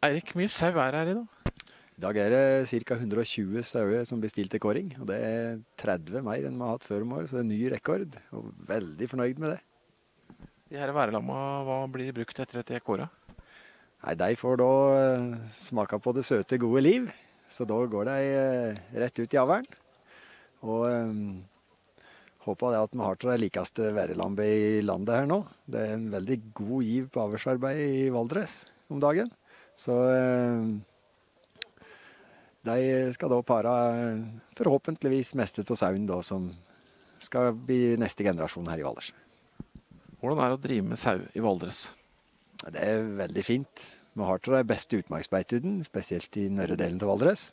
Eirik, mye sau er her i dag? I dag er det ca. 120 sauer som blir stilt til kåring. og Det er 30 mer enn vi har hatt før om året, så det er ny rekord. og Veldig fornøyd med det. De her værelamma, hva blir brukt etter at de er kåra? Nei, De får da eh, smake på det søte, gode liv. Så da går de eh, rett ut i avlen. Og um, håper det at vi har til de likeste værelammene i landet her nå. Det er en veldig god giv på avlsarbeid i Valdres om dagen. Så um, de skal da pare forhåpentligvis meste av sauen da, som skal bli neste generasjon her i Valdres. Hvordan er det å drive med sau i Valdres? Det er veldig fint. Vi har til de beste utmarksbeitene, spesielt i nørre delen av Valdres.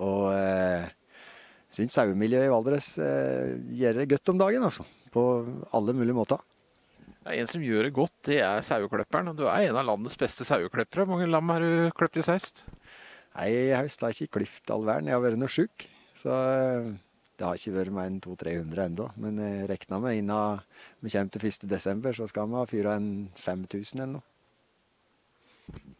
Og eh, syns sauemiljøet i Valdres eh, gjør det godt om dagen, altså. På alle mulige måter. Ja, en som gjør det godt, det er saueklipperen. Og du er en av landets beste saueklippere. Hvor mange lam har du klippet i seist? Nei, i høst har jeg ikke klippet all verden. Jeg har vært noe sjuk. Så eh, det har ikke vært mer enn 200-300 ennå. Men jeg regna med innen vi kommer til 1. desember, så skal vi ha fyra en 5000 eller noe.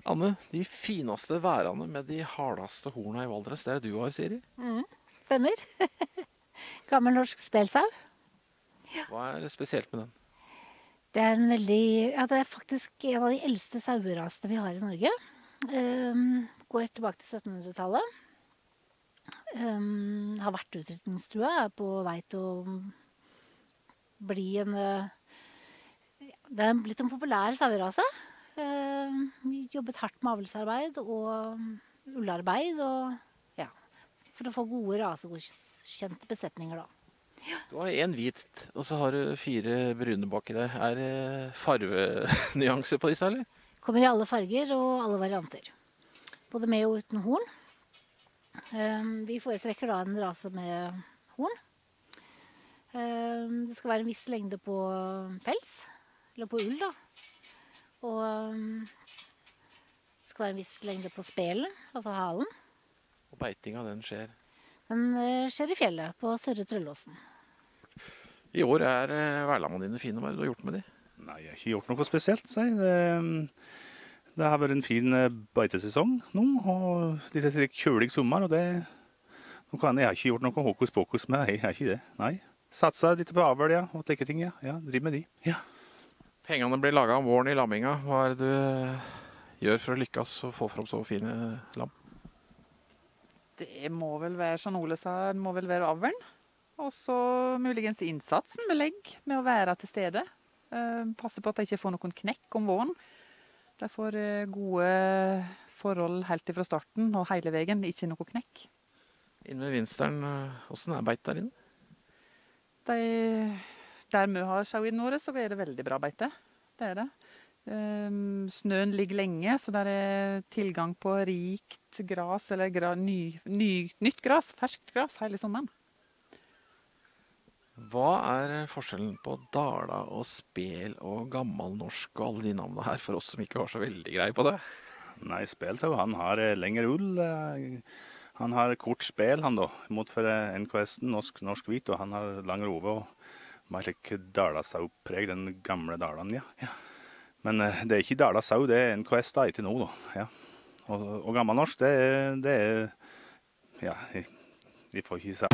Anne, de fineste værene med de hardeste horna i Valdres, det er det du har, Siri. Mm, stemmer. Gammel norsk spelsau. Hva er spesielt med den? Det er veldig Ja, det er faktisk en av de eldste sauerasene vi har i Norge. Um, går tilbake til 1700-tallet. Um, har vært utrydningstrua, er på vei til å bli en uh, Det er blitt en populær sauerase. Vi jobbet hardt med avlsarbeid og ullarbeid og ja, for å få gode rasegodkjente besetninger, da. Du har én hvit, og så har du fire brune baki der. Er det farvenyanser på disse, eller? Kommer i alle farger og alle varianter. Både med og uten horn. Um, vi foretrekker da en rase med horn. Um, det skal være en viss lengde på pels, eller på ull, da. Og um, det skal være en viss lengde på spelen, altså halen. Og beitinga, den skjer? Den uh, skjer i fjellet, på Sørre Trøllåsen. I år er uh, værlammene dine fine. Hva har du gjort med de? Nei, jeg har ikke gjort noe spesielt, si. Det, det har vært en fin eh, beitesesong nå, og litt slik kjølig sommer. og det nå kan Jeg har ikke gjort noe hokus pokus med det, jeg har ikke det. Nei. Satsa litt på avl, ja, og slike ting. ja. ja. Driver med de. ja. Pengene blir laga om våren i lamminga. Hva er det du eh, gjør for å lykkes og få fram så fine lam? Det må vel være, som Ole sa, det må vel være avlen. Og så muligens innsatsen med legg, med å være til stede. Eh, passe på at de ikke får noen knekk om våren. De får eh, gode forhold helt fra starten og hele veien, ikke noe knekk. Inn ved vinteren, åssen er beit der inne? De, der vi har sauene våre, så er det veldig bra beite. Det er det. Um, snøen ligger lenge, så det er tilgang på rikt gras, eller gra, ny, ny, nytt gras, ferskt gras, hele sommeren. Hva er forskjellen på dala og spel og gammelnorsk og alle de navnene her, for oss som ikke har så veldig greie på det? Nei, spelsau han har lengre ull. Han har kort spel, han da, mot for NKS-en, norsk, norsk hvit, og han har lang rove og mer slik dalasaupreg, den gamle dalan, ja. ja. Men det er ikke Dala sau, det er NKS da, til nå, da. Ja. Og, og gammelnorsk, det det er Ja, de får ikke si